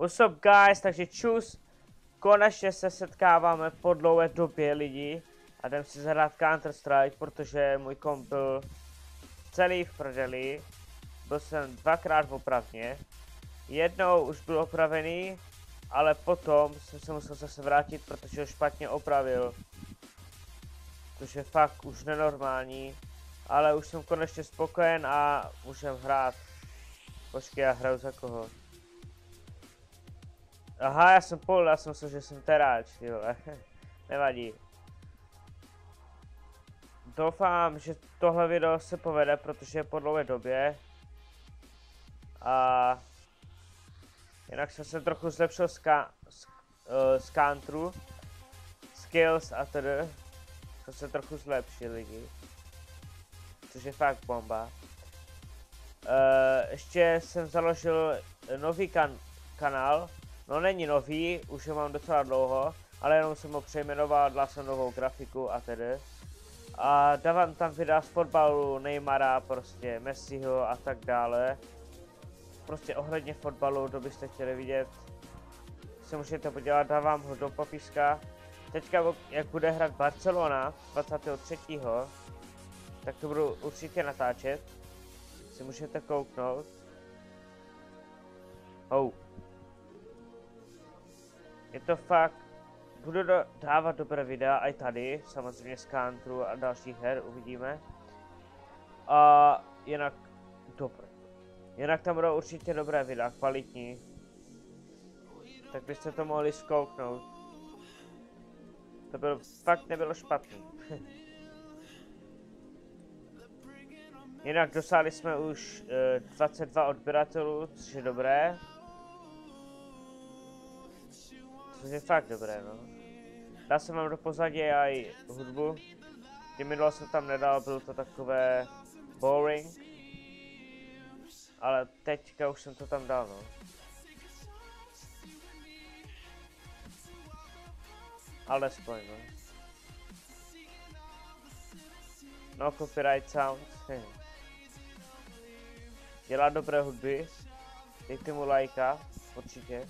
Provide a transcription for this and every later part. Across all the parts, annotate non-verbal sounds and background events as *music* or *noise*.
What's up guys, takže čus. Konečně se setkáváme po dlouhé době lidi. A jdem si zahrát Counter Strike, protože můj komp byl celý v prdeli. Byl jsem dvakrát v opravně. Jednou už byl opravený, ale potom jsem se musel zase vrátit, protože ho špatně opravil. Což je fakt už nenormální. Ale už jsem konečně spokojen a můžem hrát. Počkej, já hraju za koho? Aha, já jsem pol, já jsem myslel, že jsem teráč, jo. *laughs* Nevadí. Doufám, že tohle video se povede, protože je po dlouhé době. A jinak jsem se trochu zlepšil z, ka z, uh, z countru, skills a tedy. Jsem se trochu zlepšil lidi. Což je fakt bomba. Uh, ještě jsem založil nový kan kanál, No není nový, už ho mám docela dlouho, ale jenom jsem ho přejmenoval, dal jsem novou grafiku a tedy. A dávám tam videa z fotbalu, Neymara, prostě Messiho a tak dále. Prostě ohledně fotbalu, kdo byste chtěli vidět, se můžete podívat, dávám ho do popiska. Teďka, jak bude hrát Barcelona 23. tak to budu určitě natáčet. Si můžete kouknout. Oh. Je to fakt, budu do, dávat dobré videa i tady, samozřejmě z Countru a dalších her, uvidíme. A jinak, dobré. Jinak tam budou určitě dobré videa, kvalitní. Tak byste to mohli zkouknout. To bylo, fakt nebylo špatný. *laughs* Jinak dosáhli jsme už uh, 22 odběratelů, což je dobré. Což je fakt dobré, no. Dá se mám do pozadí i hudbu. Ty minule jsem tam nedal, bylo to takové boring. Ale teďka už jsem to tam dal, no. Alespoň, no. No copyright sound. Dělá dobré hudby. Dejte mu lajka, určitě.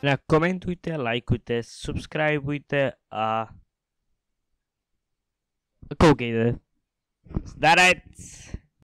Tak komentujte, lajkujte, subscribeujte a koukejte. Zdarec!